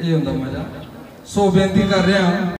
ਇਹ ਹੁੰਦਾ ਮਜ਼ਾ ਸੋ ਬੇਨਤੀ ਕਰ ਰਿਹਾ ਹਾਂ